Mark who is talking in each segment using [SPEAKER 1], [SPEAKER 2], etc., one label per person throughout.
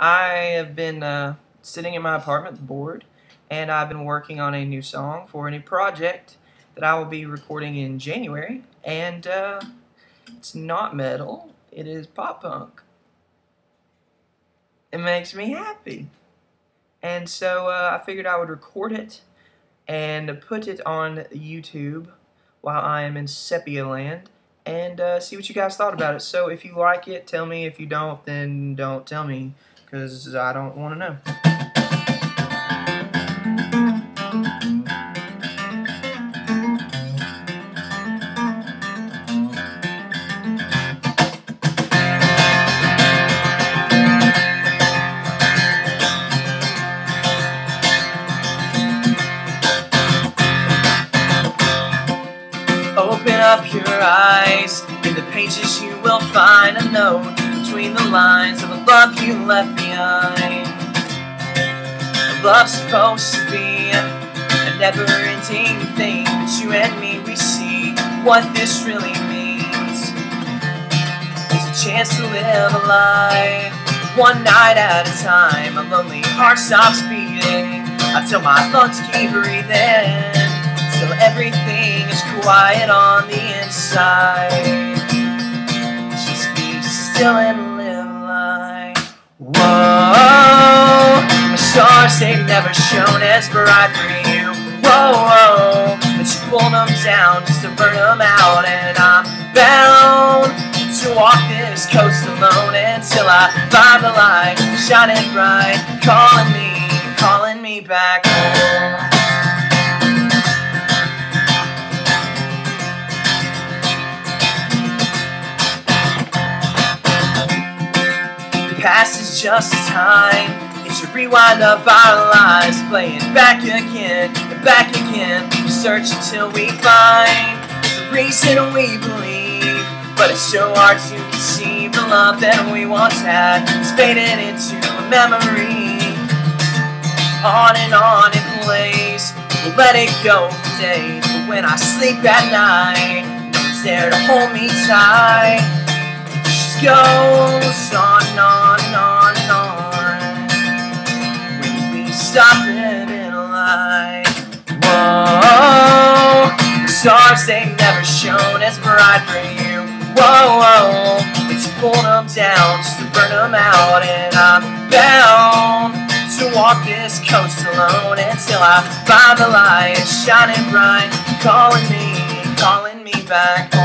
[SPEAKER 1] I have been uh, sitting in my apartment bored, and I've been working on a new song for a new project that I will be recording in January. And uh, it's not metal, it is pop punk. It makes me happy. And so uh, I figured I would record it and put it on YouTube while I am in Sepia Land and uh, see what you guys thought about it. So if you like it, tell me. If you don't, then don't tell me because I don't want to know. Open up your eyes. In the pages you will find a note between the lines of a love you left behind. Love's supposed to be a never-ending thing, but you and me, we see what this really means. It's a chance to live a life, one night at a time. A lonely heart stops beating until my lungs keep breathing. Till everything is quiet on the inside. Still and live life. Whoa, the stars they've never shone as bright for you. Whoa, whoa, but you pulled them down just to burn them out, and I'm bound to walk this coast alone until I find the light shining bright, calling me, calling me back home. Past is just time. It's a rewind of our lives, playing back again and back again. We search until we find the reason we believe. But it's so hard to conceive the love that we once had. It's faded into a memory. On and on it plays. We'll let it go for days. But when I sleep at night, no one's there to hold me tight goes on on on on. When we stop living life. Whoa, the stars they never shone as bright for you. Whoa, whoa, you pulled them down just to burn them out, and I'm bound to walk this coast alone until I find the light shining bright, calling me, calling me back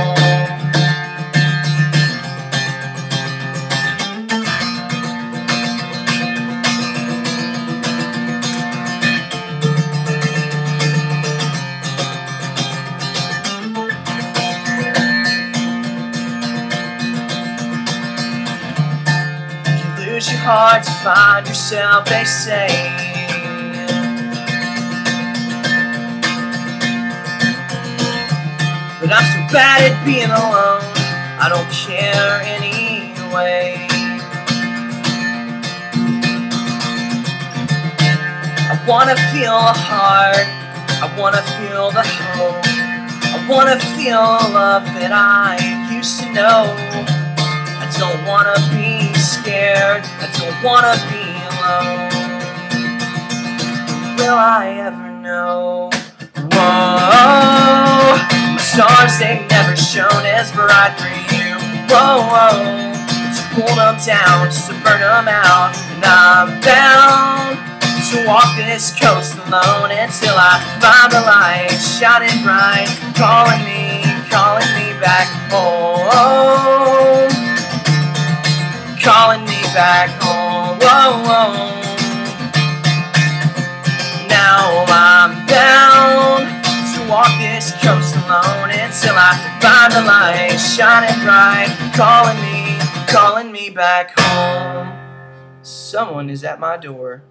[SPEAKER 1] your to find yourself, they say. But I'm so bad at being alone, I don't care anyway. I wanna feel a heart, I wanna feel the hope, I wanna feel a love that I used to know. I don't wanna be scared. I don't wanna be alone. Will I ever know? Whoa, my stars they never shone as bright for you. Whoa, whoa, but you pulled them down just to burn them out, and I'm bound to walk this coast alone until I find the light shining bright, calling this coast alone until I find the light shining bright, calling me, calling me back home. Someone is at my door.